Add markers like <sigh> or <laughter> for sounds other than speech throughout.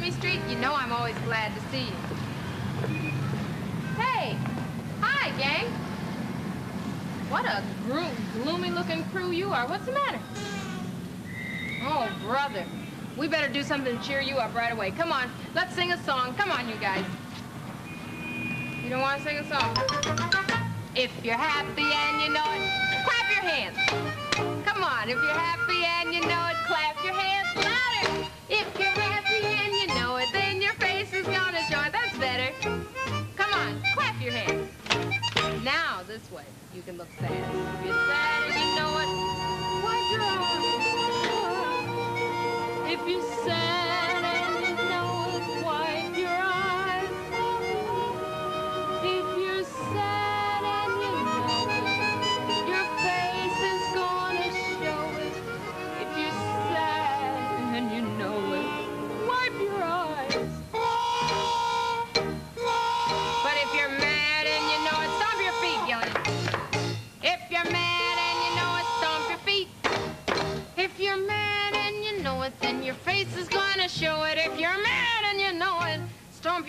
Sesame Street? You know I'm always glad to see you. Hey! Hi, gang! What a gloomy-looking crew you are. What's the matter? Oh, brother. We better do something to cheer you up right away. Come on, let's sing a song. Come on, you guys. You don't want to sing a song? If you're happy and you know it, clap your hands. Come on, if you're happy and you know it, clap your hands you can look sad. If you're sad and you know it, wipe your eyes. If you're sad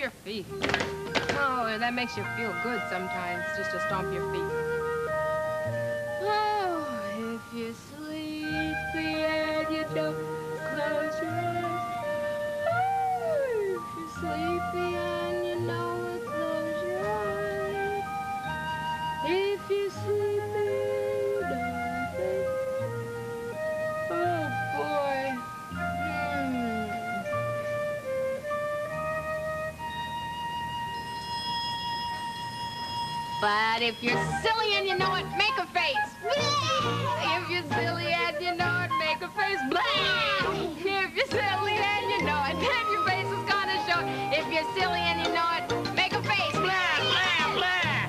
your feet. Oh, that makes you feel good sometimes, just to stomp your feet. Oh, if you're sleepy and you don't close your eyes. Oh, if you're sleepy if you're silly and you know it, make a face. If you're silly and you know it, make a face. If you're silly and you know it, then your face is gonna show. If you're silly and you know it, make a face. Blah, blah, blah.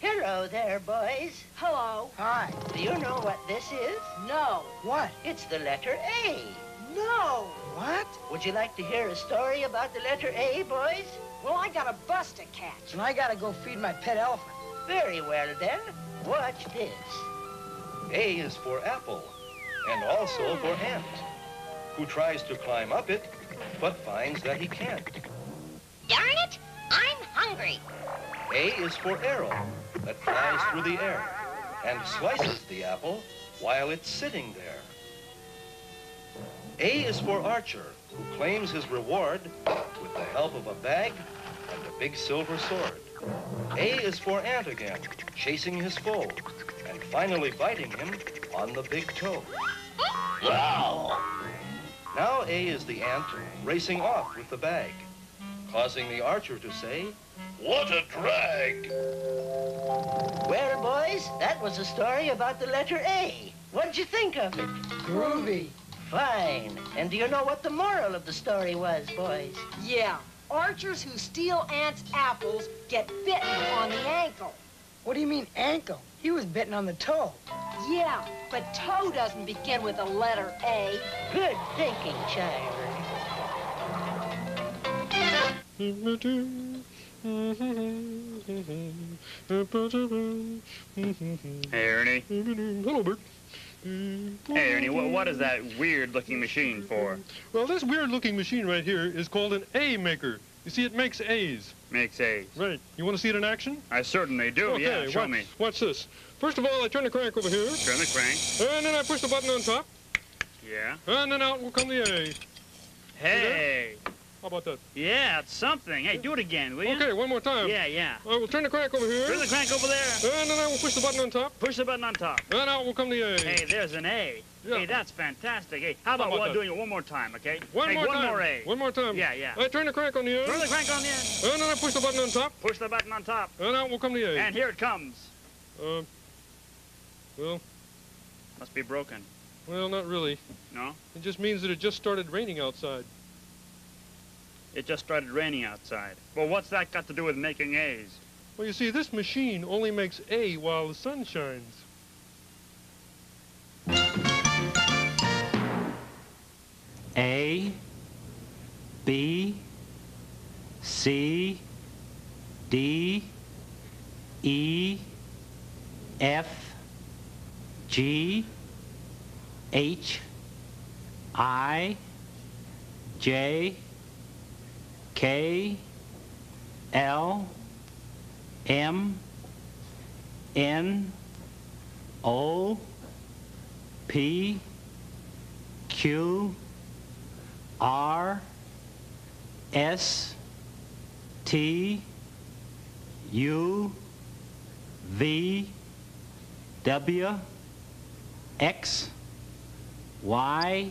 Hello there, boys. Hello. Hi. Do you know what this is? No. What? It's the letter A. No. What? Would you like to hear a story about the letter A, boys? Well, I got a bus to catch. And I gotta go feed my pet elephant. Very well, then. Watch this. A is for apple, and also for ant, who tries to climb up it, but finds that he can't. Darn it! I'm hungry. A is for arrow, that flies through the air, and slices the apple while it's sitting there. A is for archer, who claims his reward with the help of a bag and a big silver sword. A is for ant again, chasing his foe, and finally biting him on the big toe. Wow! Now A is the ant racing off with the bag, causing the archer to say, What a drag! Well, boys, that was a story about the letter A. What'd you think of it? Groovy. Fine. And do you know what the moral of the story was, boys? Yeah. Archers who steal ants' apples get bitten on the ankle. What do you mean ankle? He was bitten on the toe. Yeah, but toe doesn't begin with a letter A. Good thinking, child. Hey, Ernie. Hello, Bert. Mm. Hey, Ernie, what, what is that weird-looking machine for? Well, this weird-looking machine right here is called an A maker. You see, it makes A's. Makes A's. Right. You want to see it in action? I certainly do, okay, yeah, show watch, me. Watch this. First of all, I turn the crank over here, Turn the crank. and then I push the button on top, Yeah. and then out will come the A. Hey. How about that? Yeah, it's something. Hey, do it again, will you? Okay, one more time. Yeah, yeah. I will turn the crank over here, Turn the crank over there. and then I will push the button on top, Push the button on top. and out will come the A. Hey, there's an A. Yeah. Hey, that's fantastic. Hey, how about, about doing it one more time, okay? One hey, more one time. more A. One more time. Yeah, yeah. I turn the crank on the A, Turn the crank on the end. and then I push the button on top, Push the button on top. and out will come the A. And here it comes. Uh, well, Must be broken. well, not really. No? It just means that it just started raining outside. It just started raining outside. Well, what's that got to do with making A's? Well, you see, this machine only makes A while the sun shines. A, B, C, D, E, F, G, H, I, J K L M N O P Q R S T U V W X Y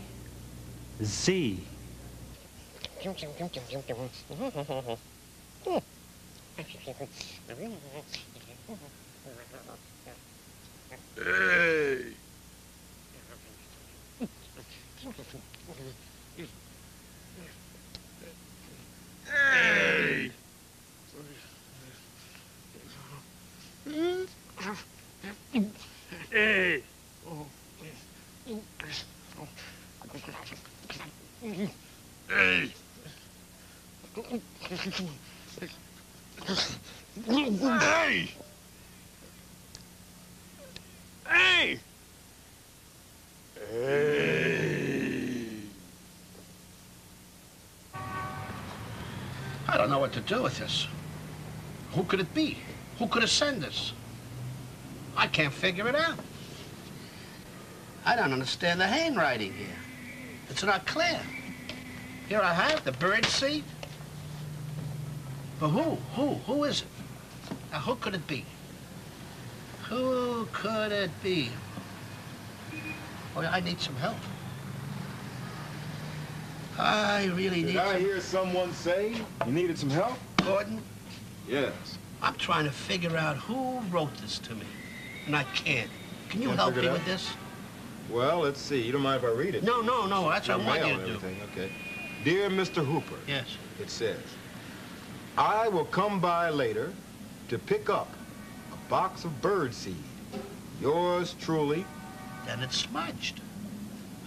Z. Hey! Hey! Hey! Hey! Hey! Hey! Hey! Hey! I don't know what to do with this. Who could it be? Who could have sent this? I can't figure it out. I don't understand the handwriting here. It's not clear. Here I have the bird seed. But who? Who? Who is it? Now, who could it be? Who could it be? Oh, I need some help. I really need. Did I some... hear someone say you needed some help? Gordon, Yes. I'm trying to figure out who wrote this to me, and I can't. Can you Can't help me with this? Well, let's see. You don't mind if I read it? No, no, no. That's what I want you to do. everything. Okay. Dear Mr. Hooper. Yes. It says, I will come by later to pick up a box of bird seed. Yours truly. Then it's smudged.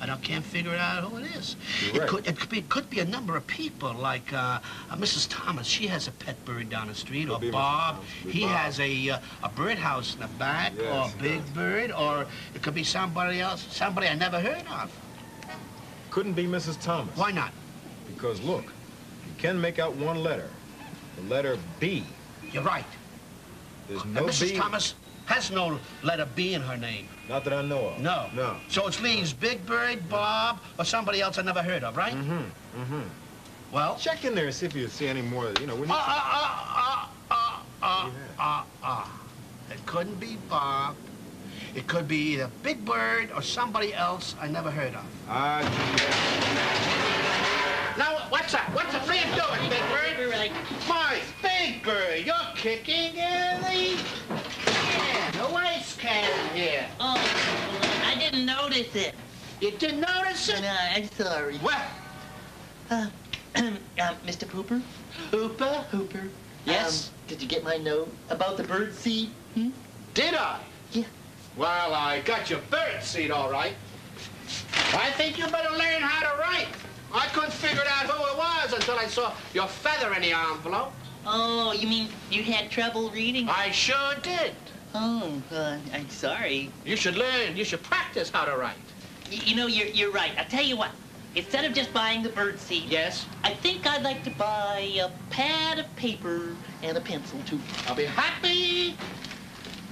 I don't, can't figure out who it is. You're It could, it could be, it could be a number of people, like uh, uh, Mrs. Thomas. She has a pet bird down the street, or. Bob. Thomas. Could be He Bob. has a uh, a birdhouse in the back, Yes, or a big does. bird, or it could be somebody else, somebody I never heard of. Couldn't be Mrs. Thomas. Why not? Because look, you can make out one letter. The letter B. You're right. There's And no Mrs. B. Thomas has no letter B in her name. Not that I know of. No. No. So it leaves Big Bird, Bob, or somebody else I never heard of, right? Mm-hmm. Mm-hmm. Well? Check in there and see if you see any more. You know, we need. Uh, uh, uh, uh, uh, Yeah. uh, uh. It couldn't be Bob. It could be either Big Bird or somebody else I never heard of. Ah, Now, what's up? What's are you doing, Big Bird? My Big Bird, you're kicking in the can, the waste can here. Oh, I didn't notice it. You didn't notice it? No, I'm sorry. What? Uh, um, Mr. Pooper? Hooper? Hooper? Yes? Um, did you get my note about the bird seed? Hmm? Did I? Yeah. Well, I got your bird seed all right. I think you better learn how to write. I couldn't figure out who it was until I saw your feather in the envelope. Oh, you mean you had trouble reading? I sure did. Oh, uh, I'm sorry. You should learn. You should practice how to write. Y- you know, you're, you're right. I'll tell you what. Instead of just buying the bird seed, Yes? I think I'd like to buy a pad of paper and a pencil, too. I'll be happy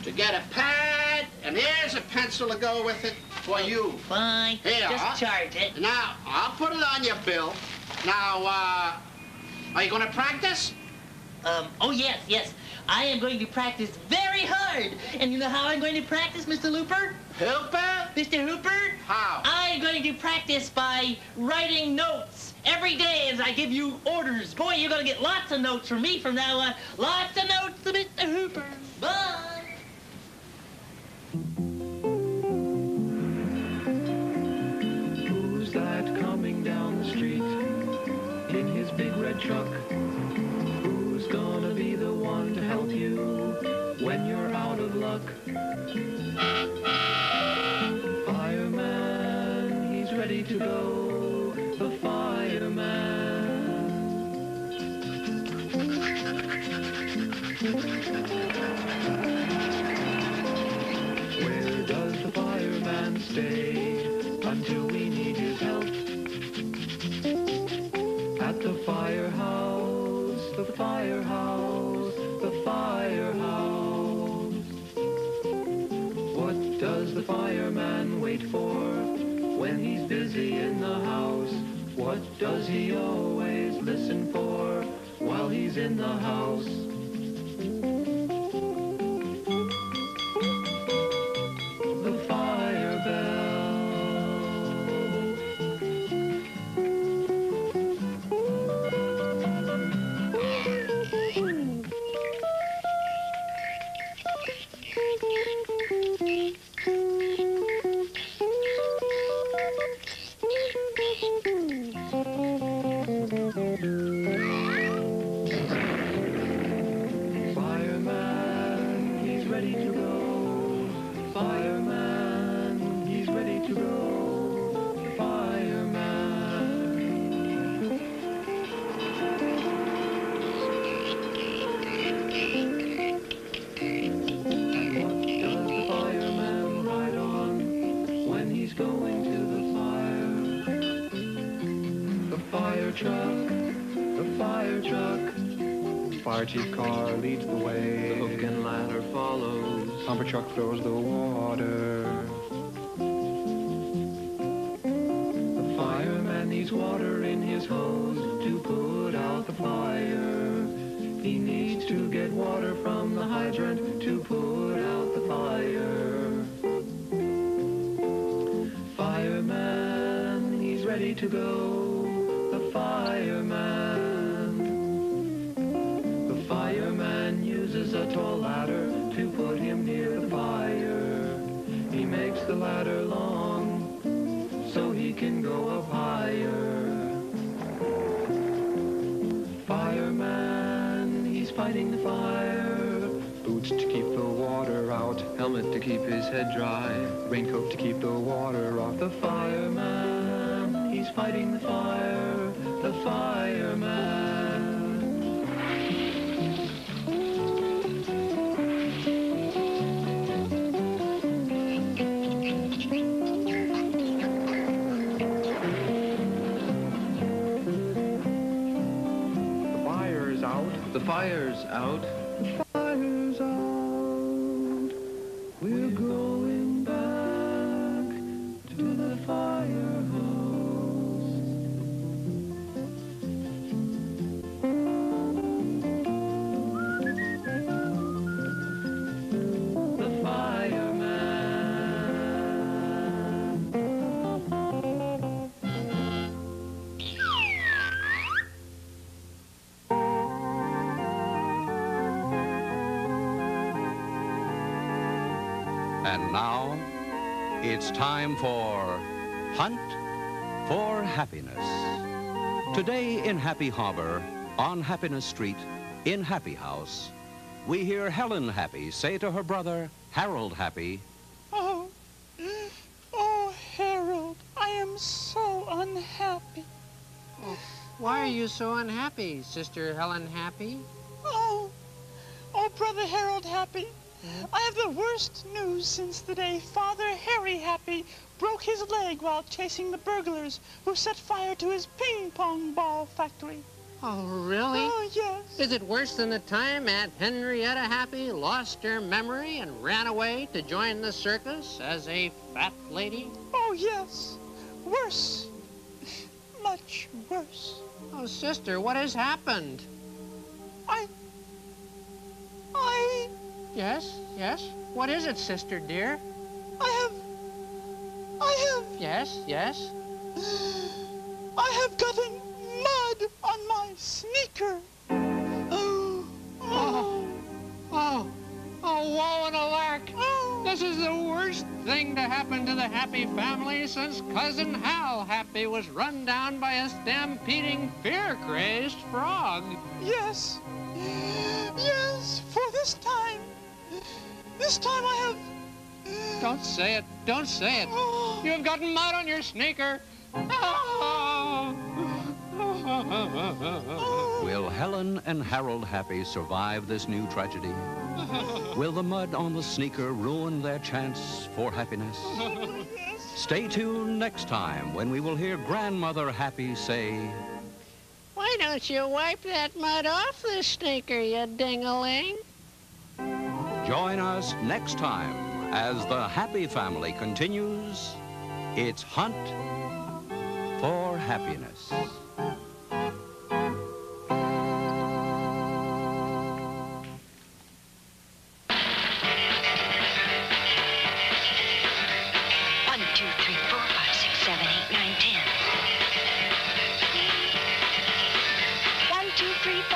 to get a pad, and here's a pencil to go with it for you. Fine. Here. Just charge it. Now, I'll put it on your bill. Now, uh, are you going to practice? Um, oh, yes, yes. I am going to practice very hard. And you know how I'm going to practice, Mr. Looper? Hooper? Mr. Hooper? How? I'm going to practice by writing notes every day as I give you orders. Boy, you're going to get lots of notes from me from now on. Lots of notes to Mr. Hooper. Bye. Down the street in his big red truck? Who's gonna be the one to help you when you're out of luck? Fireman, he's ready to go. The fireman. Where does the fireman stay fireman wait for when he's busy in the house? What does he always listen for while he's in the house? Ready to go. The fireman. The fireman uses a tall ladder to put him near the fire. He makes the ladder long so he can go up higher. Fireman, he's fighting the fire. Boots to keep the water out. Helmet to keep his head dry. Raincoat to keep the water off. The fireman, he's fighting the fire. The fireman. The fire's out. The fire's out. Happy Harbor, on Happiness Street, in Happy House, we hear Helen Happy say to her brother, Harold Happy, Oh, eh, oh, Harold, I am so unhappy. Oh, why are you so unhappy, Sister Helen Happy? Oh, oh, Brother Harold Happy, I have the worst news since the day Father Harry Happy broke his leg while chasing the burglars who set fire to his ping pong ball factory. Oh, really? Oh, yes. Is it worse than the time Aunt Henrietta Happy lost her memory and ran away to join the circus as a fat lady? Oh, yes. Worse. Much worse. Oh, sister, what has happened? I. I. Yes, yes. What is it, sister dear? I have. I have. Yes, yes. I have gotten mud on my sneaker. Oh, oh, oh, woe and a lark. This is the worst thing to happen to the Happy family since Cousin Hal Happy was run down by a stampeding, fear-crazed frog. Yes. Yes, for this time. This time I have. Don't say it. Don't say it. Oh. You have gotten mud on your sneaker. Oh. Will Helen and Harold Happy survive this new tragedy? Will the mud on the sneaker ruin their chance for happiness? Stay tuned next time when we will hear Grandmother Happy say, Why Why don't you wipe that mud off the sneaker, you dingaling? Join us next time as the Happy Family continues its hunt for happiness. Three, four,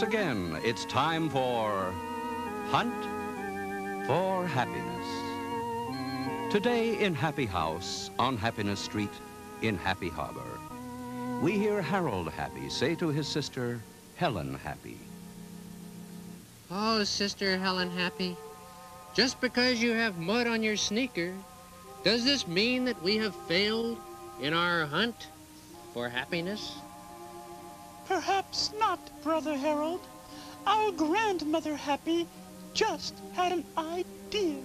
Once again, it's time for Hunt for Happiness. Today in Happy House on Happiness Street in Happy Harbor, we hear Harold Happy say to his sister, Helen Happy. Oh, Sister Helen Happy, just because you have mud on your sneaker, does this mean that we have failed in our hunt for happiness? Perhaps not, Brother Harold. Our grandmother Happy just had an idea.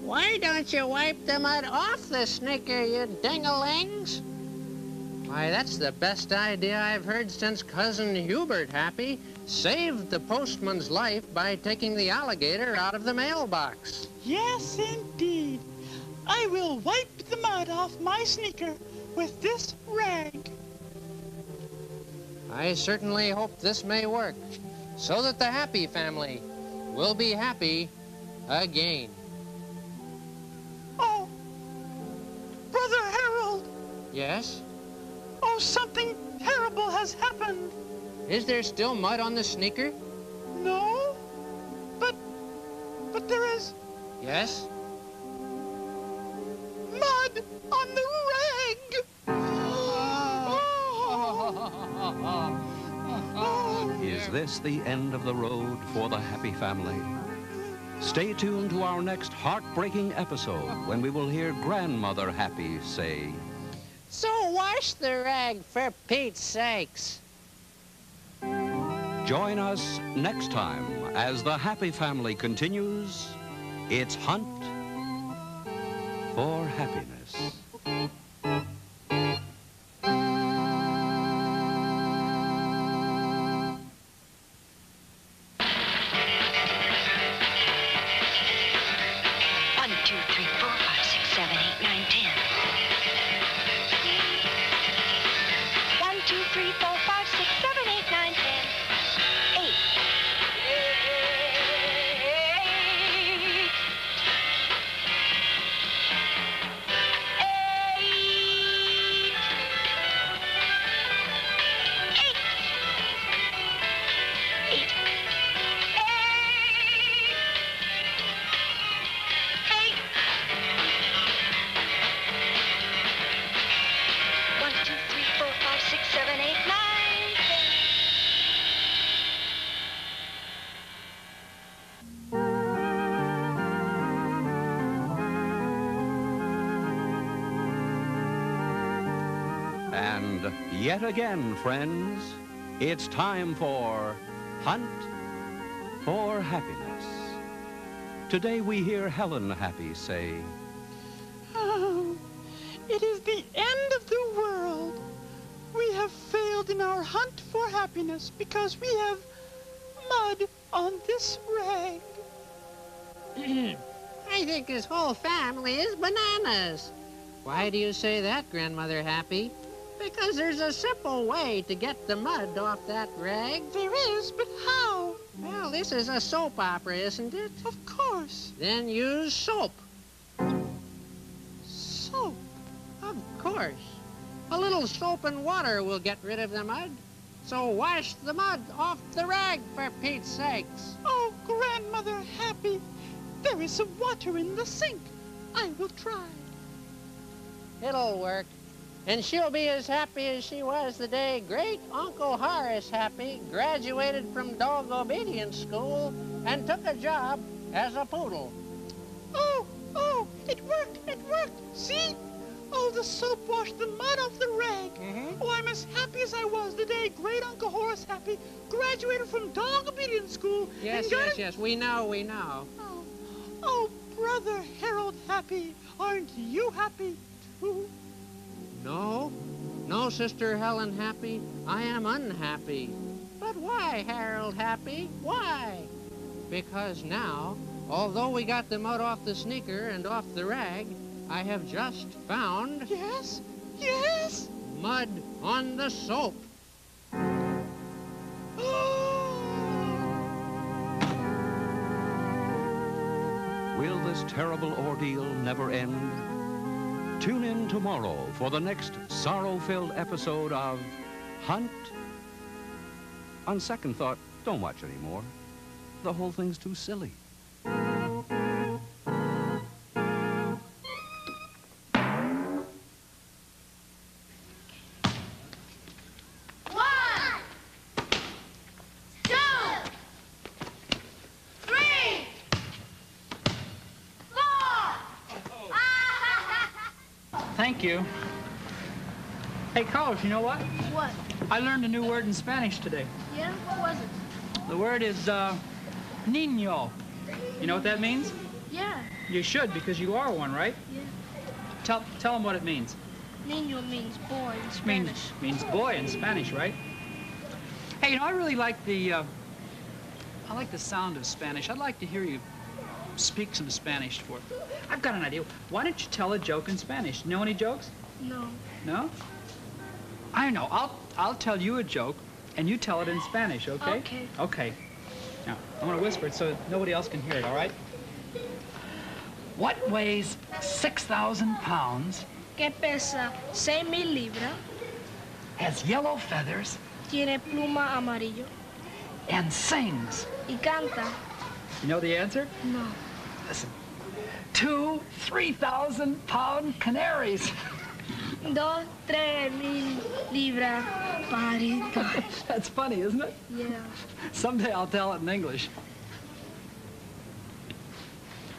Why don't you wipe the mud off the sneaker, you dingalings? Why, that's the best idea I've heard since Cousin Hubert Happy saved the postman's life by taking the alligator out of the mailbox. Yes, indeed. I will wipe the mud off my sneaker with this rag. I certainly hope this may work, so that the Happy family will be happy again. Oh, Brother Harold, Yes? oh, something terrible has happened. Is there still mud on the sneaker? No, but, but there is Yes? This the end of the road for the Happy Family? Stay tuned to our next heartbreaking episode when we will hear Grandmother Happy say, So wash the rag for Pete's sakes. Join us next time as the Happy Family continues its hunt for happiness. Yet again, friends, it's time for Hunt for Happiness. Today we hear Helen Happy say, Oh, it is the end of the world. We have failed in our hunt for happiness because we have mud on this rag. <clears throat> I think this whole family is bananas. Why do you say that, Grandmother Happy? Because there's a simple way to get the mud off that rag. There is, but how? Well, this is a soap opera, isn't it? Of course. Then use soap. Soap. Of course. A little soap and water will get rid of the mud. So wash the mud off the rag, for Pete's sakes. Oh, Grandmother Happy, there is some water in the sink. I will try. It'll work. And she'll be as happy as she was the day great Uncle Horace Happy graduated from dog obedience school and took a job as a poodle. Oh, oh, it worked, it worked. See? Oh, the soap washed the mud off the rag. Mm-hmm. Oh, I'm as happy as I was the day great Uncle Horace Happy graduated from dog obedience school. Yes, yes, a- yes, we know, we know. Oh, oh, Brother Harold Happy, aren't you happy too? No, no, Sister Helen Happy, I am unhappy. But why, Harold Happy? Why? Because now, although we got the mud off the sneaker and off the rag, I have just found... Yes, yes! Mud on the soap. Will this terrible ordeal never end? Tune in tomorrow for the next sorrow-filled episode of Hunt. On second thought, don't watch anymore. The whole thing's too silly. Thank you. Hey, Carlos, you know what? What? I learned a new word in Spanish today. Yeah? What was it? The word is uh, niño. You know what that means? Yeah. You should, because you are one, right? Yeah. Tell, tell them what it means. Niño means boy in Spanish. Means, means boy in Spanish, right? Hey, you know, I really like the, uh, I like the sound of Spanish. I'd like to hear you speak some Spanish for I've got an idea. Why don't you tell a joke in Spanish? Know any jokes? No. No? I know. I'll I'll tell you a joke, and you tell it in Spanish, okay? Okay. Okay. Now, I'm gonna whisper it so nobody else can hear it, all right? What weighs 6,000 pounds, Que pesa 6,000 libras, has yellow feathers, tiene pluma amarillo and sings? y canta? You know the answer? No. Listen. Two 3,000 pound canaries. Dos, tres mil libras paritas. <laughs> That's funny, isn't it? Yeah. Someday I'll tell it in English.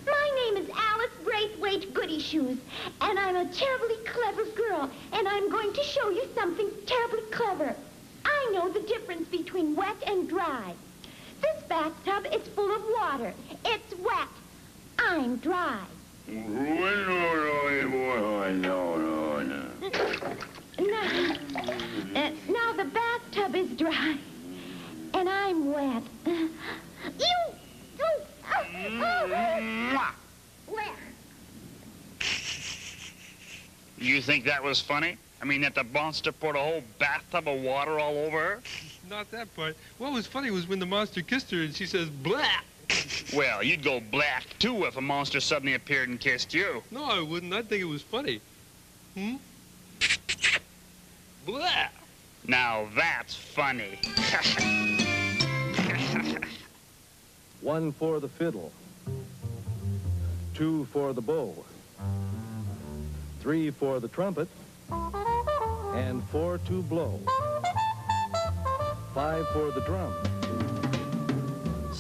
My name is Alice Braithwaite Goodyshoes, and I'm a terribly clever girl, and I'm going to show you something terribly clever. I know the difference between wet and dry. This bathtub is full of water. It's wet. I'm dry. Now, uh, now the bathtub is dry, and I'm wet. You! Oh, oh, Wet. You think that was funny? I mean, that the monster poured a whole bathtub of water all over her? Not that part. What was funny was when the monster kissed her and she says, blah. Well, you'd go black, too, if a monster suddenly appeared and kissed you. No, I wouldn't. I'd think it was funny. Hmm? Blah. Now that's funny. <laughs> One for the fiddle. Two for the bow. Three for the trumpet. And four to blow. Five for the drum.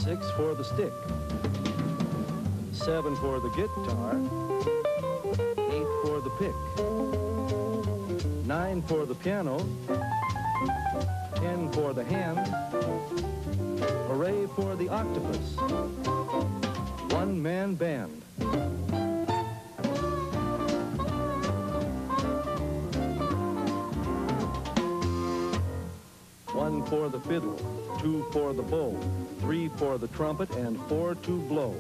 Six for the stick. Seven for the guitar. Eight for the pick. Nine for the piano. Ten for the hand. Hooray for the octopus. One-man band. For the fiddle, two for the bow, three for the trumpet, and four to blow.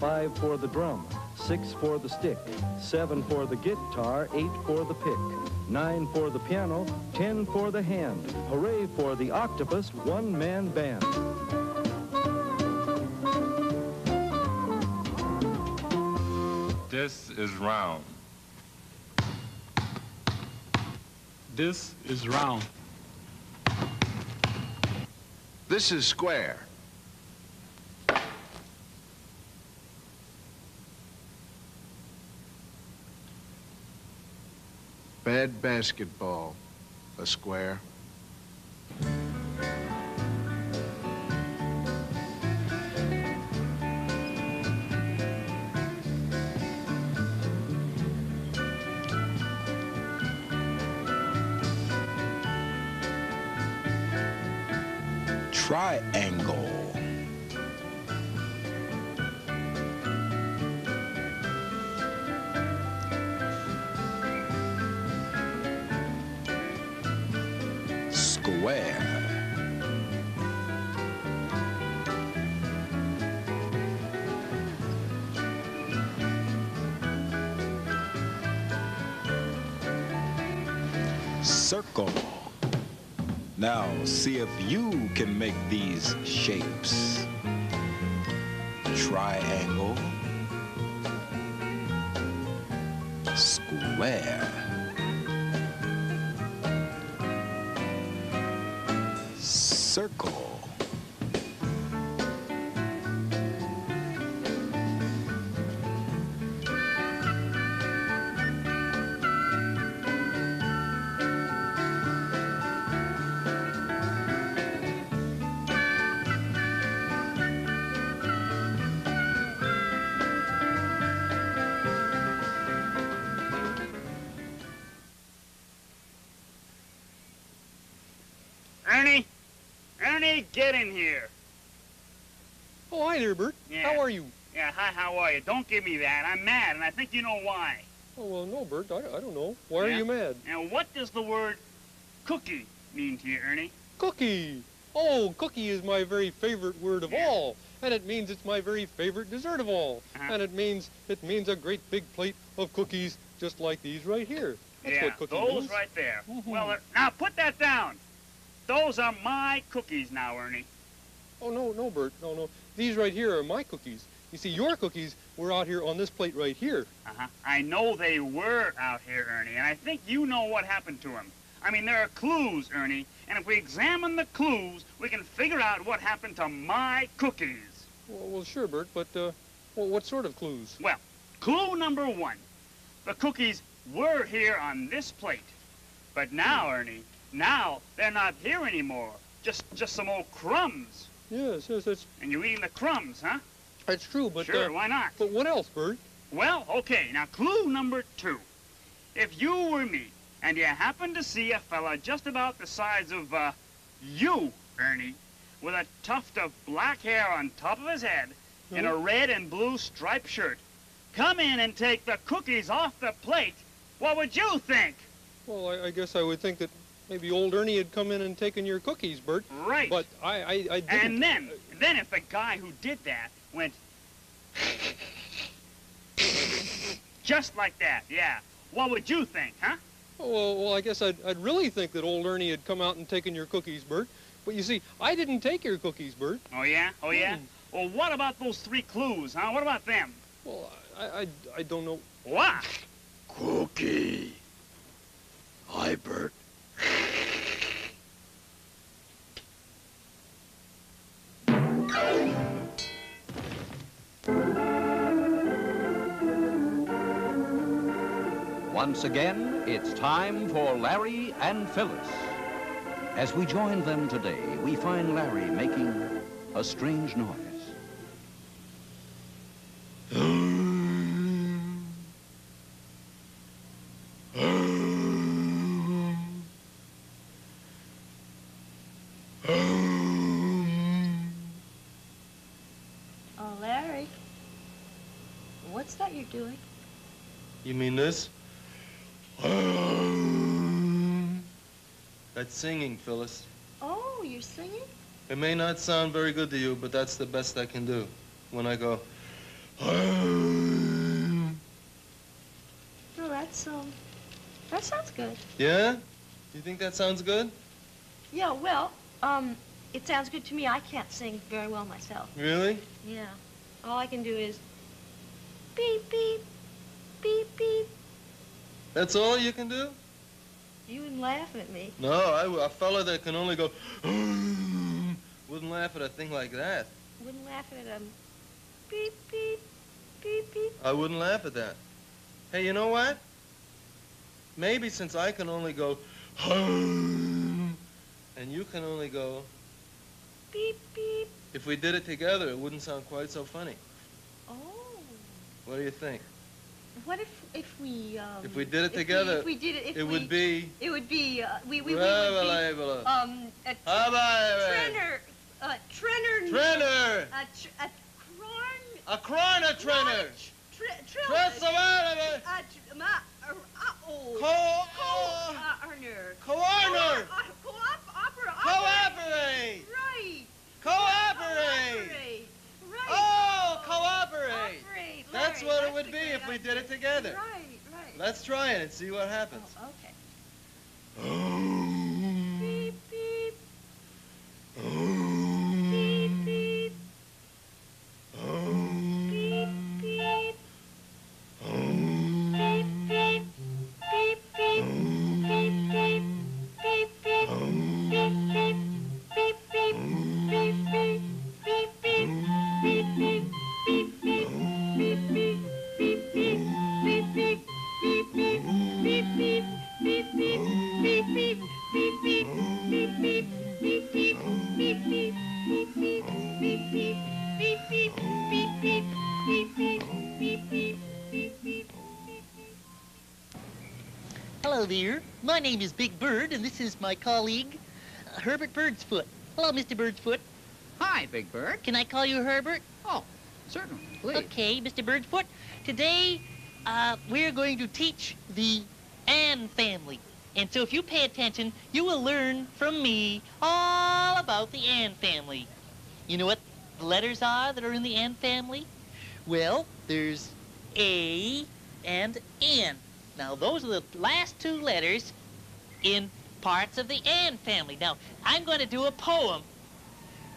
Five for the drum, six for the stick, seven for the guitar, eight for the pick, nine for the piano, ten for the hand. Hooray for the octopus one-man band. This is round. This is round. This is square. Bad basketball. A square. Square. Circle. Now, see if you can make these shapes. Triangle. Square. Circle. Give me that. I'm mad, and I think you know why. Oh, well, no, Bert. I, I don't know. Why Yeah? are you mad? Now, what does the word cookie mean to you, Ernie? Cookie. Oh, cookie is my very favorite word of all. And it means it's my very favorite dessert of all. Uh-huh. And it means it means a great big plate of cookies just like these right here. That's yeah, what cookie those means. right there. Mhm. Well, uh, now put that down. Those are my cookies now, Ernie. Oh, no, no, Bert. No, no. These right here are my cookies. You see, your cookies were out here on this plate right here. Uh-huh. I know they were out here, Ernie, and I think you know what happened to them. I mean, there are clues, Ernie, and if we examine the clues, we can figure out what happened to my cookies. Well, well sure, Bert, but uh, well, what sort of clues? Well, clue number one. The cookies were here on this plate. But now, Ernie, now they're not here anymore. Just just some old crumbs. Yes, yes, that's And you're eating the crumbs, huh? That's true, but sure, uh, why not? But what else, Bert? Well, okay, now clue number two. If you were me and you happened to see a fella just about the size of, uh, you, Ernie, with a tuft of black hair on top of his head in a red and blue striped shirt, come in and take the cookies off the plate, what would you think? Well, I, I guess I would think that maybe old Ernie had come in and taken your cookies, Bert. Right. But I, I, I didn't. And then, then if the guy who did that went just like that, yeah, what would you think, huh? Oh, well, well, I guess I'd, I'd really think that old Ernie had come out and taken your cookies, Bert. But you see, I didn't take your cookies, Bert. Oh, yeah? Oh, yeah? Hmm. Well, what about those three clues, huh? What about them? Well, I, I, I don't know. What? Cookie. Hi, Bert. <laughs> Once again, it's time for Larry and Phyllis. As we join them today, we find Larry making a strange noise. Oh, Larry. What's that you're doing? You mean this? That's singing, Phyllis. Oh, you're singing? It may not sound very good to you, but that's the best I can do. When I go, Oh, that's, um, that sounds good. yeah? Do you think that sounds good? Yeah, well, um, it sounds good to me. I can't sing very well myself. Really? Yeah. All I can do is beep, beep, beep, beep. That's all you can do? You wouldn't laugh at me. No, I, a fella that can only go <gasps> Wouldn't laugh at a thing like that. Wouldn't laugh at a Beep beep beep beep. I wouldn't laugh at that. Hey, you know what? Maybe since I can only go, <gasps> and you can only go, Beep beep. if we did it together, it wouldn't sound quite so funny. Oh. What do you think? What if if we um? If we did it if we- together, if we did it, if it we, would be. It would be uh, we we, we would be um a How about it? Trenner uh Trenner Trenner. a tr- a corn A corner trainer. Tr- trill- Press the word of it. Uh, tr- ma, uh, uh, oh. Co- Co- uh, Arner. Co-arner. Co- uh, Co-op, opera, Cooperate. Right. Cooperate. Right. Oh, cooperate. Cooperate. That's Larry, what it that's would a be great if we did it together. Right, right. Let's try it and see what happens. Oh, okay. Is my colleague, uh, Herbert Birdsfoot. Hello, Mr. Birdsfoot. Hi, Big Bird. Can I call you Herbert? Oh, certainly. Please. Okay, Mr. Birdsfoot. Today, uh, we're going to teach the Ann family. And so if you pay attention, you will learn from me all about the Ann family. You know what the letters are that are in the Ann family? Well, there's A and N. Now, those are the last two letters in parts of the Ann family. Now, I'm going to do a poem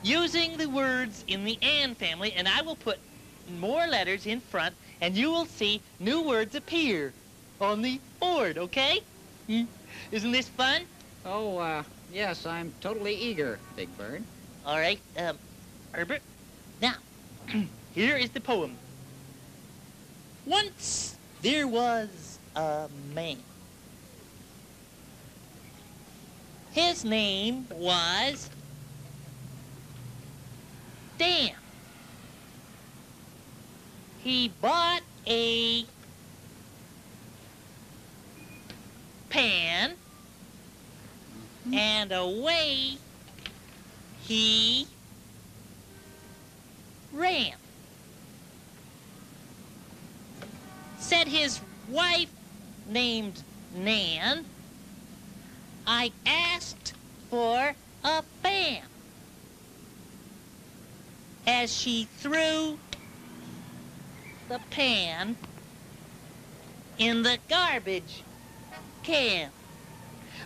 using the words in the Ann family, and I will put more letters in front, and you will see new words appear on the board, okay? Hmm? Isn't this fun? Oh, uh, yes, I'm totally eager, Big Bird. All right, um, Herbert. Now, <clears throat> here is the poem. Once there was a man. His name was Dan. He bought a pan and away he ran. Said his wife named Nan, I asked for a fan. As she threw the pan in the garbage can.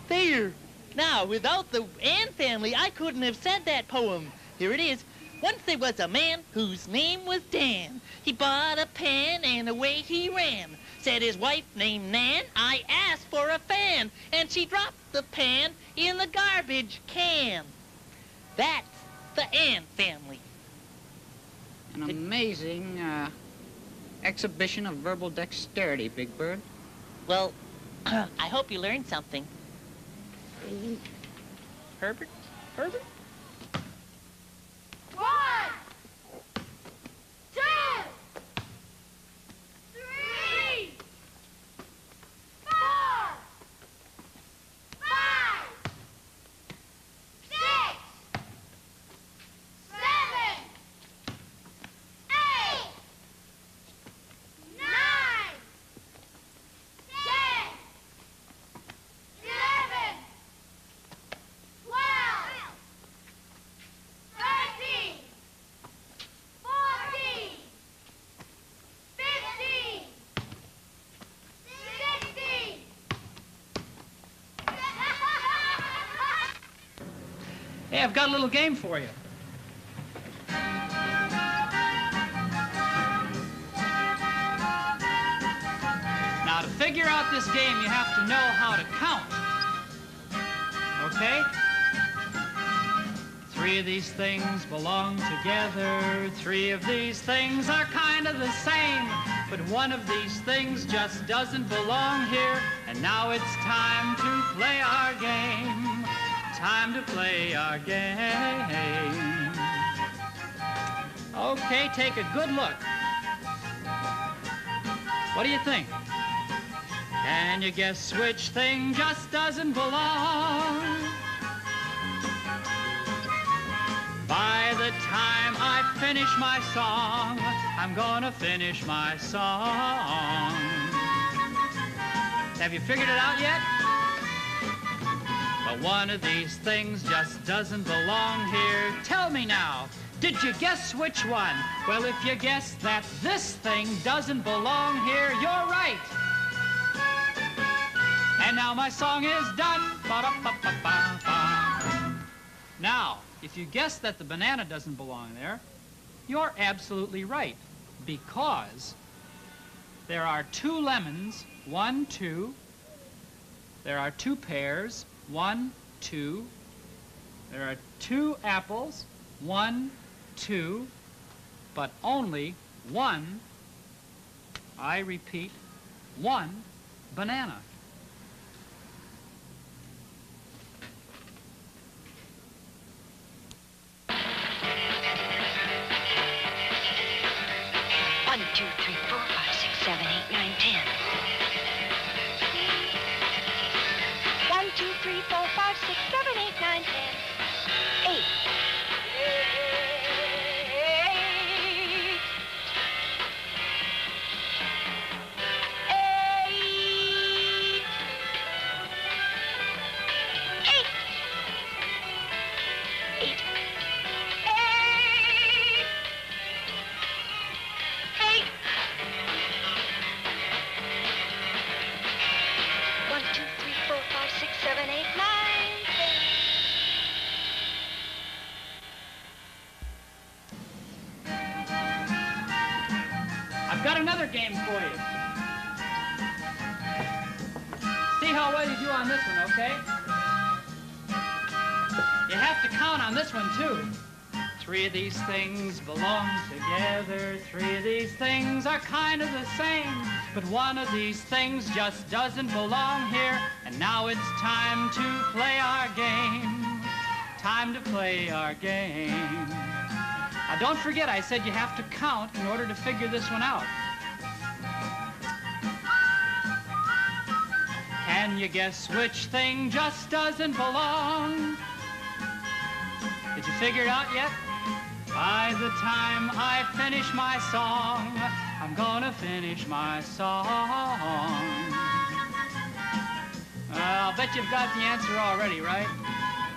There. Now, without the Ann family, I couldn't have said that poem. Here it is. Once there was a man whose name was Dan. He bought a pan and away he ran. Said his wife named Nan, I asked for a fan. And she dropped the pan in the garbage can. That's the Ann family. An amazing uh, exhibition of verbal dexterity, Big Bird. Well, <clears throat> I hope you learned something. Herbert? Herbert? One, two, three, four, five, six, seven, eight, nine, ten, eleven, twelve. Thirteen, fourteen, fifteen, sixteen. Hey, I've got a little game for you. Now, to figure out this game, you have to know how to count. Okay? Three Three of these things belong together. Three of these things are kind of the same. But one of these things just doesn't belong here. And now it's time to play our game. Time to play our game. Okay, take a good look. What do you think? Can you guess which thing just doesn't belong? By the time I finish my song, I'm gonna finish my song. Have you figured it out yet? One of these things just doesn't belong here. Tell me now, did you guess which one? Well, if you guess that this thing doesn't belong here, you're right. And now my song is done. Now, if you guess that the banana doesn't belong there, you're absolutely right. Because there are two lemons, one, two. There are two pears, one, two. There are two apples, one, two, but only one, I repeat, one banana. These things are kind of the same. But one of these things just doesn't belong here. And now it's time to play our game. Time to play our game. Now, don't forget, I said you have to count in order to figure this one out. Can you guess which thing just doesn't belong? Did you figure it out yet? By the time I finish my song, I'm gonna finish my song. I'll bet you've got the answer already, right?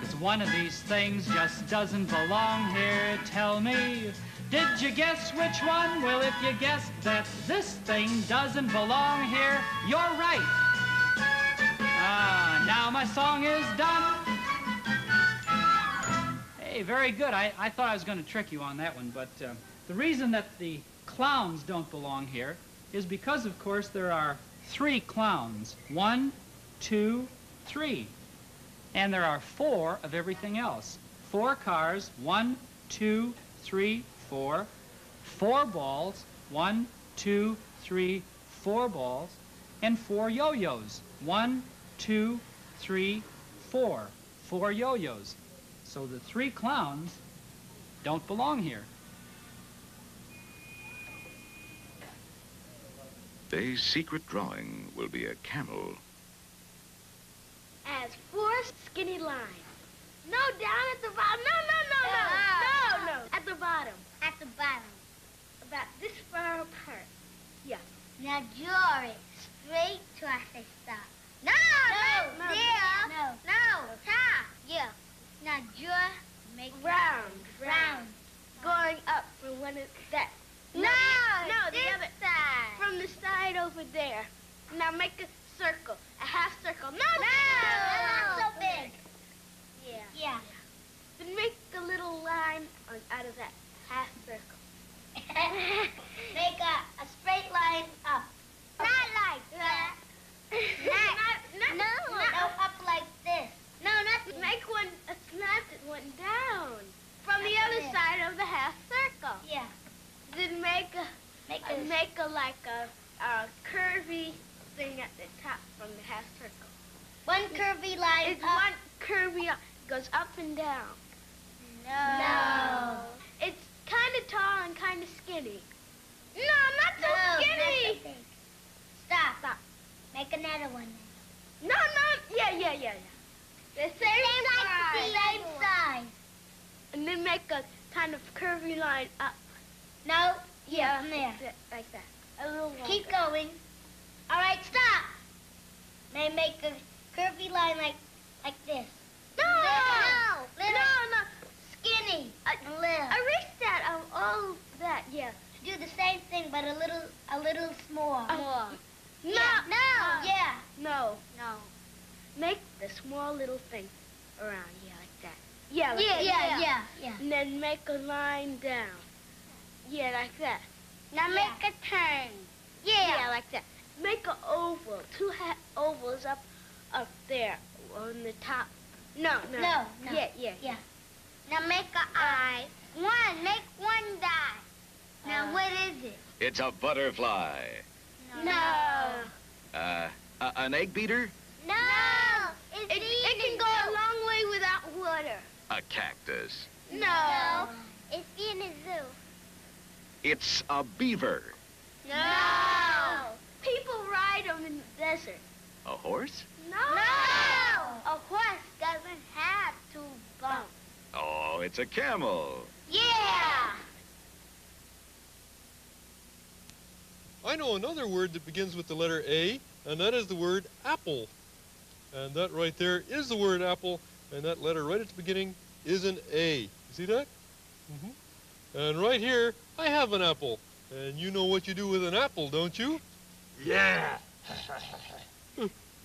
Because one of these things just doesn't belong here. Tell me, did you guess which one? Well, if you guessed that this thing doesn't belong here, you're right. Ah, now my song is done. Hey, very good. I, I thought I was going to trick you on that one, but uh, the reason that the clowns don't belong here is because, of course, there are three clowns. One, two, three. And there are four of everything else. Four cars, one, two, three, four. Four balls, one, two, three, four balls. And four yo-yos. One, two, three, four. Four yo-yos. So the three clowns don't belong here. Today's secret drawing will be a camel. As four skinny lines. No, down at the bottom. No, no, no, no. No, ah. no. At the bottom. At the bottom. About this far apart. Yeah. Now draw it straight to I say stop. No, no, no, there. no, no, Ha. Yeah. Now draw, make Round. round. Going up from one of that. No, no, the other side. From the side over there. Now make a circle, a half circle. No, No, not so big. Yeah. Yeah. Then make a little line on, out of that half circle. <laughs> make a, a straight line up. Not like that. Not- not- no, not- no, up like this. No, not make one a slanted one down. Make a, make a like a, a curvy thing at the top from the half circle. One curvy line It's up. one curvy up, goes up and down. No. No. It's kind of tall and kind of skinny. No, not so No, skinny. not so big. Stop. Stop. Make another one. No, no, yeah, yeah, yeah, yeah. The same, Same size. size. Same size. And then make a kind of curvy line up. No. Yeah, from there. Like that. A little Keep going. All right, stop. Now make a curvy line like like this. No, No. no, Little. no. Skinny. I, A little. erase that. Um, all that. Yeah. Do the same thing, but a little a little small. Uh, More. No. Yeah. No. Yeah. No. No. Make the small little thing around. here like that. Yeah, like Yeah, that. yeah, yeah, yeah. And then make a line down. Yeah, like that. Now Yeah. make a turn. Yeah, Yeah, like that. Make an oval. Two ha- ovals up, up there on the top. No, no. No, no. Yeah, yeah. Yeah. Now make a eye. One. Make one dot. Now Uh, what is it? It's a butterfly. No. Uh, a- an egg beater? No. It's It, it can go a long way without water. A cactus. No. It's in a zoo. It's a beaver. No. People ride them in the desert. A horse? No. No. A horse doesn't have two bumps. Oh, it's a camel. Yeah. I know another word that begins with the letter A, and that is the word apple. And that right there is the word apple, and that letter right at the beginning is an A. You see that? hmm And right here, I have an apple. And you know what you do with an apple, don't you? Yeah.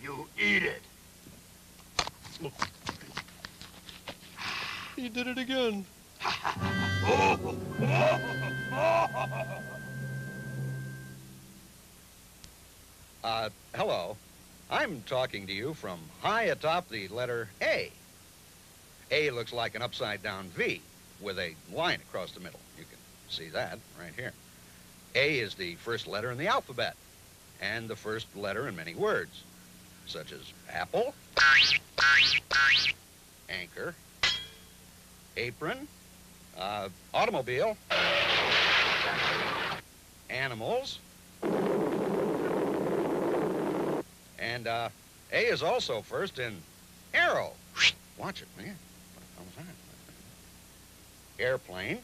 you eat it. He did it again. Uh, hello. I'm talking to you from high atop the letter A. A looks like an upside down V with a line across the middle. You can see that right here. A is the first letter in the alphabet and the first letter in many words, such as apple, anchor, apron, uh, automobile, animals, and uh, A is also first in arrow. Watch it, man. What was that? Airplane.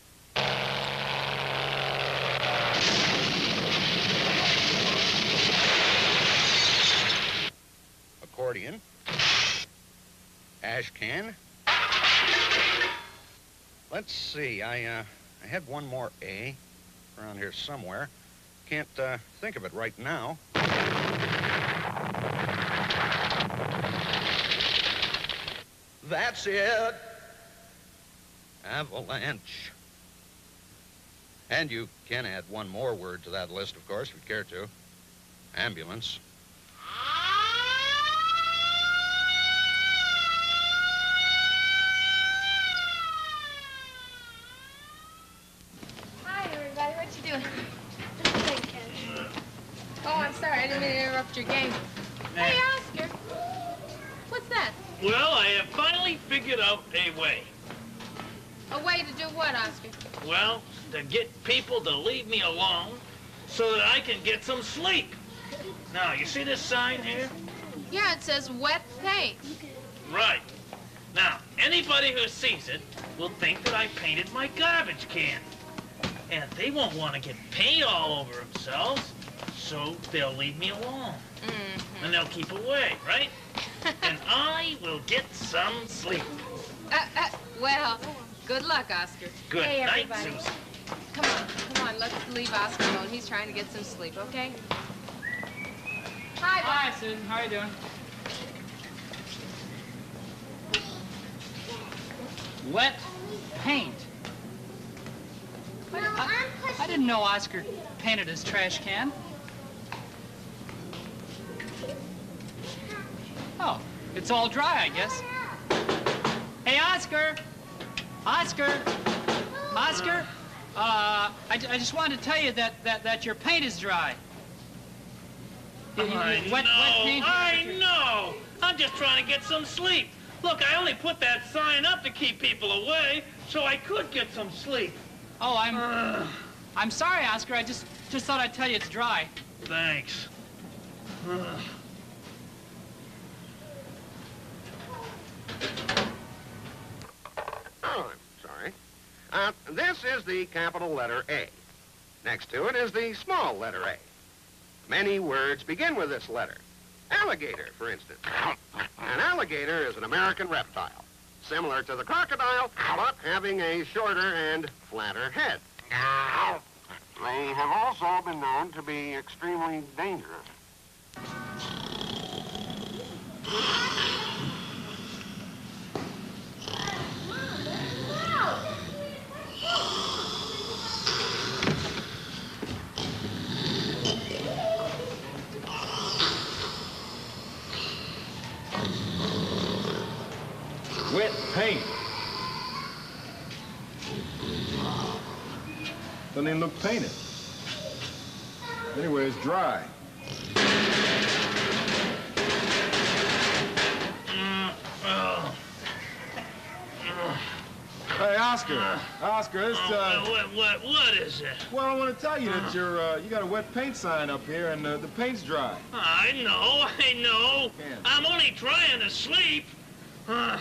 Accordion. Ash can. Let's see, I, uh, I had one more A around here somewhere. Can't uh, think of it right now. That's it. Avalanche. And you can add one more word to that list, of course, if you care to. Ambulance. Hi, everybody. What you doing? Just a thing, Ken. Oh, I'm sorry. I didn't mean to interrupt your game. Hey, Oscar. What's that? Well, I have finally figured out a way. A way to do what, Oscar? Well, to get people to leave me alone so that I can get some sleep. Now, you see this sign here? Yeah, it says wet paint. Right. Now, anybody who sees it will think that I painted my garbage can. And they won't want to get paint all over themselves, so they'll leave me alone. Mm-hmm. And they'll keep away, right? <laughs> and I will get some sleep. Uh, uh, well, good luck, Oscar. Good hey, night, everybody. Susan. Come on, come on. Let's leave Oscar alone. He's trying to get some sleep, okay? Hi, Hi, Susan. How are you doing? Wet paint. No, I, I'm I didn't know Oscar painted his trash can. Oh, it's all dry, I guess. Hey, Oscar! Oscar! Oscar! Uh, I, I just wanted to tell you that, that, that your paint is dry. You- you- I wet- wet know, paint- I know. I'm just trying to get some sleep. Look, I only put that sign up to keep people away, so I could get some sleep. Oh, I'm... I'm sorry, Oscar. I just, just thought I'd tell you it's dry. Thanks. Ugh. Oh, I'm sorry. Uh, this is the capital letter A. Next to it is the small letter A. Many words begin with this letter. Alligator, for instance. An alligator is an American reptile, similar to the crocodile, but having a shorter and flatter head. They have also been known to be extremely dangerous. Wet paint. Doesn't even look painted. Anyway, it's dry. Hey, Oscar. Oscar, it's, uh... Oh, what, what, what is it? Well, I want to tell you that you're, uh, you got a wet paint sign up here, and uh, the paint's dry. I know, I know. I'm only trying to sleep. Uh,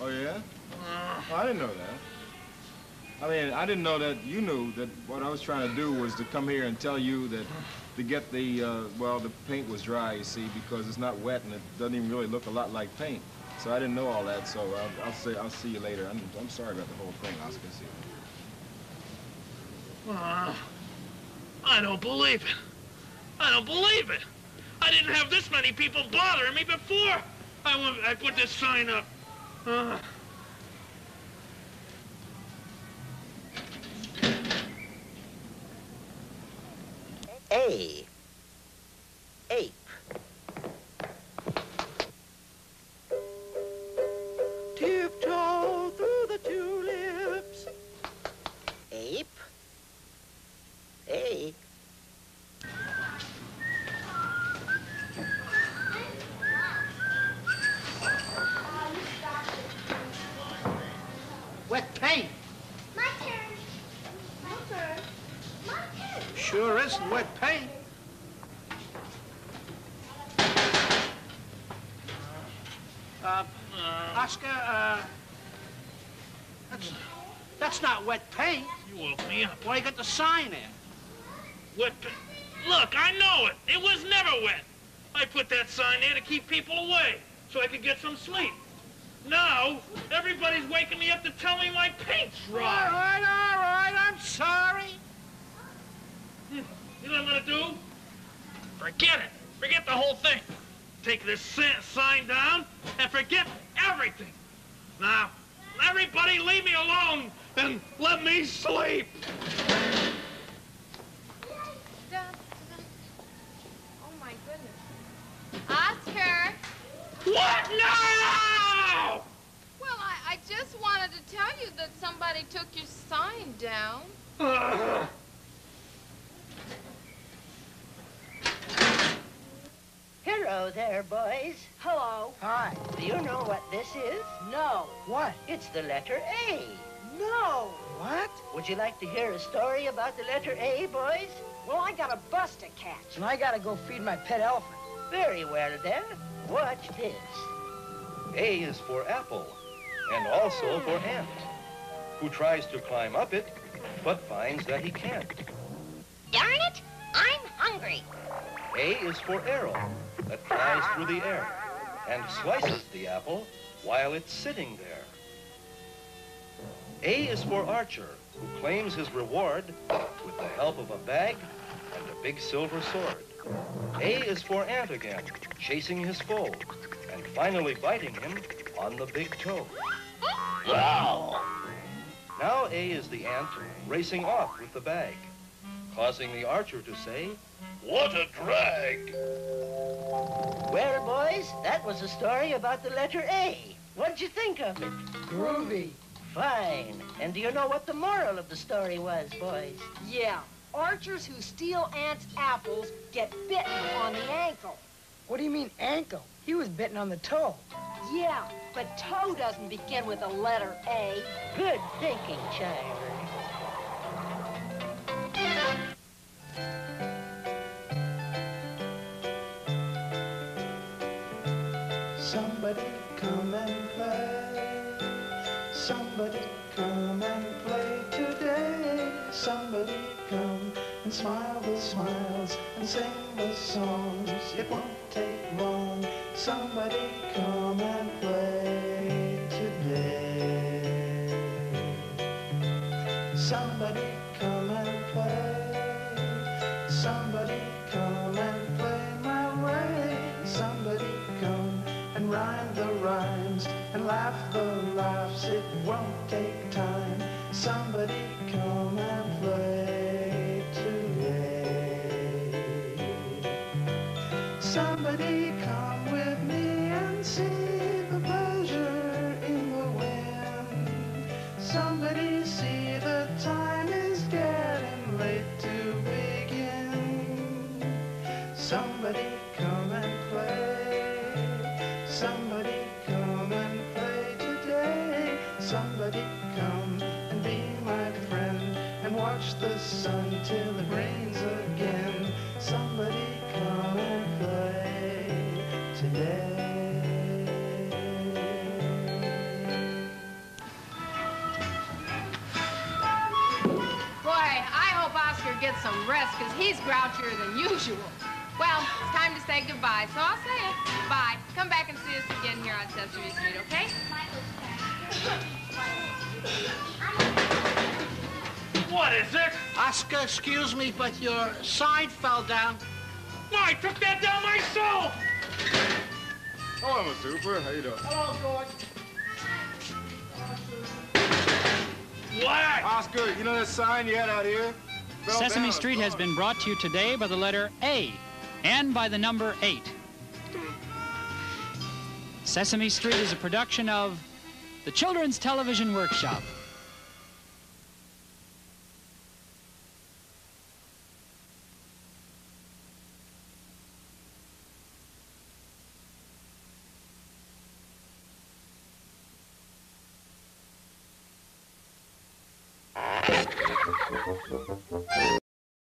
Oh, yeah? I didn't know that. I mean, I didn't know that you knew that what I was trying to do was to come here and tell you that to get the, uh, well, the paint was dry, you see, because it's not wet and it doesn't even really look a lot like paint. So I didn't know all that, so I'll, I'll say, I'll see you later. I'm, I'm sorry about the whole thing, Oscar. See you. uh, I don't believe it. I don't believe it. I didn't have this many people bothering me before. I, went- I put this sign up. Uh, A. Ape. Tiptoe through the tulips. Ape. A. paint. My turn. My turn. My turn. Sure isn't wet paint. Uh, Oscar, uh, that's, that's not wet paint. you woke me up. Why you got the sign there? Wet pa- Look, I know it. It was never wet. I put that sign there to keep people away, so I could get some sleep. Now, everybody's waking me up to tell me my paint's All dry. right, all right, I'm sorry. Hmm, you know what I'm gonna do? Forget it. Forget the whole thing. Take this si- sign down and forget everything. Now, everybody leave me alone and let me sleep. Oh my goodness. Oscar! What now? Well, I, I just wanted to tell you that somebody took your sign down. <sighs> Hello there, boys. Hello. Hi. Do you know what this is? No. What? It's the letter A. No. What? Would you like to hear a story about the letter A, boys? Well, I got a bus to catch. And I gotta go feed my pet elephant. Very well, then. Watch this. A is for apple, and also for ant, who tries to climb up it, but finds that he can't. Darn it! I'm hungry. A is for arrow, that flies through the air, and slices the apple while it's sitting there. A is for archer, who claims his reward with the help of a bag and a big silver sword. A is for ant again, chasing his foe, and finally biting him on the big toe. Wow! Now A is the ant racing off with the bag, causing the archer to say, What a drag! Well, boys, that was a story about the letter A. What'd you think of it? Groovy. Fine. And do you know what the moral of the story was, boys? Yeah. Archers who steal ants' apples get bitten on the ankle. What do you mean ankle? He was bitten on the toe. Yeah, but toe doesn't begin with the letter A. Good thinking, child. Somebody come and play. Somebody come and play today. Somebody come and smile the smiles and sing the songs. It won't take long. Somebody come and watch the sun till it rains again. Somebody some rest, because he's grouchier than usual. Well, it's time to say goodbye, so I'll say it. Bye. Come back and see us again here on Sesame Street, okay? What is it? Oscar, excuse me, but your sign fell down. I took that down myself! Hello, Mr. Hooper. How you doing? Hello, George. What? Oscar, you know that sign you had out here? Sesame. Street has been brought to you today by the letter A and by the number 8. Sesame Street is a production of the Children's Television Workshop.